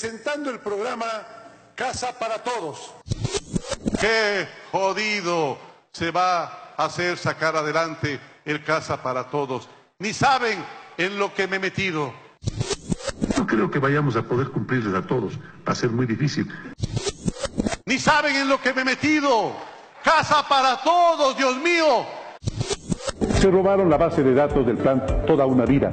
presentando el programa Casa para Todos. Qué jodido se va a hacer sacar adelante el Casa para Todos. Ni saben en lo que me he metido. No creo que vayamos a poder cumplirles a todos. Va a ser muy difícil. Ni saben en lo que me he metido. Casa para Todos, Dios mío. Se robaron la base de datos del plan Toda una Vida